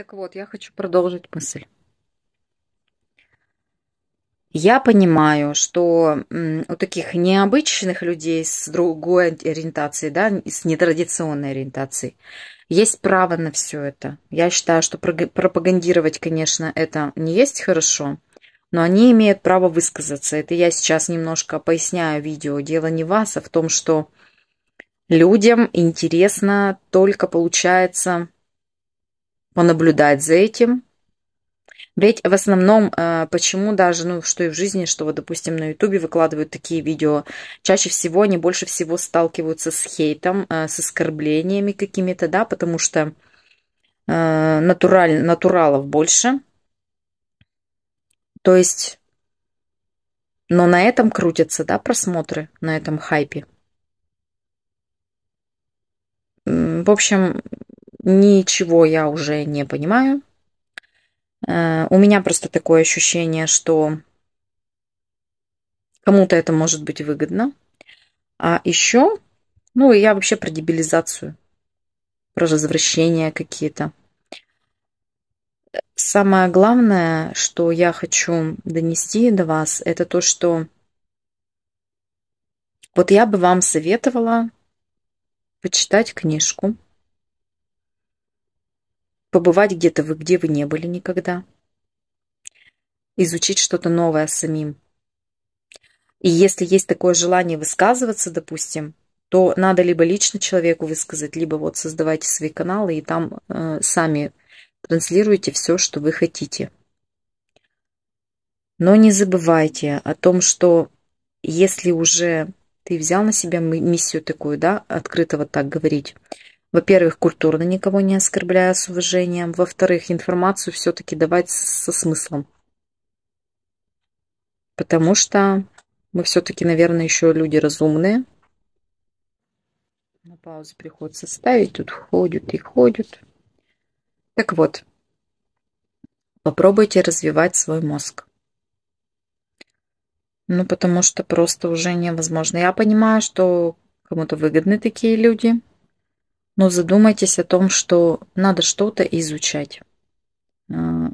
Так вот, я хочу продолжить мысль. Я понимаю, что у таких необычных людей с другой ориентацией, да, с нетрадиционной ориентацией, есть право на все это. Я считаю, что пропагандировать, конечно, это не есть хорошо, но они имеют право высказаться. Это я сейчас немножко поясняю видео. Дело не вас, а в том, что людям интересно только, получается, понаблюдать за этим, ведь в основном, э, почему даже, ну, что и в жизни, что вот, допустим, на Ютубе выкладывают такие видео, чаще всего они больше всего сталкиваются с хейтом, э, с оскорблениями какими-то, да, потому что э, натураль, натуралов больше. То есть, но на этом крутятся, да, просмотры, на этом хайпе. В общем, ничего я уже не понимаю. Э, у меня просто такое ощущение, что кому-то это может быть выгодно. А еще, ну, я вообще про дебилизацию, про развращения какие-то. Самое главное, что я хочу донести до вас, это то, что вот я бы вам советовала почитать книжку побывать где-то вы, где вы не были никогда, изучить что-то новое самим. И если есть такое желание высказываться, допустим, то надо либо лично человеку высказать, либо вот создавайте свои каналы и там э, сами транслируйте все, что вы хотите. Но не забывайте о том, что если уже ты взял на себя миссию такую, да, открыто вот так говорить, во-первых, культурно никого не оскорбляя с уважением. Во-вторых, информацию все-таки давать со смыслом. Потому что мы все-таки, наверное, еще люди разумные. На паузу приходится ставить. Тут ходят и ходят. Так вот, попробуйте развивать свой мозг. Ну, потому что просто уже невозможно. Я понимаю, что кому-то выгодны такие люди – но задумайтесь о том, что надо что-то изучать. А,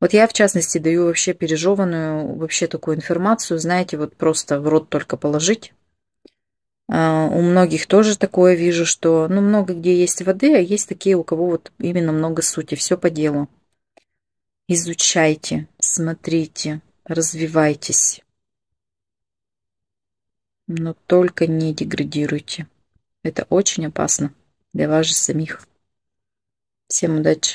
вот я, в частности, даю вообще пережеванную, вообще такую информацию, знаете, вот просто в рот только положить. А, у многих тоже такое вижу, что, ну, много где есть воды, а есть такие, у кого вот именно много сути, все по делу. Изучайте, смотрите, развивайтесь. Но только не деградируйте. Это очень опасно для вас же самих. Всем удачи!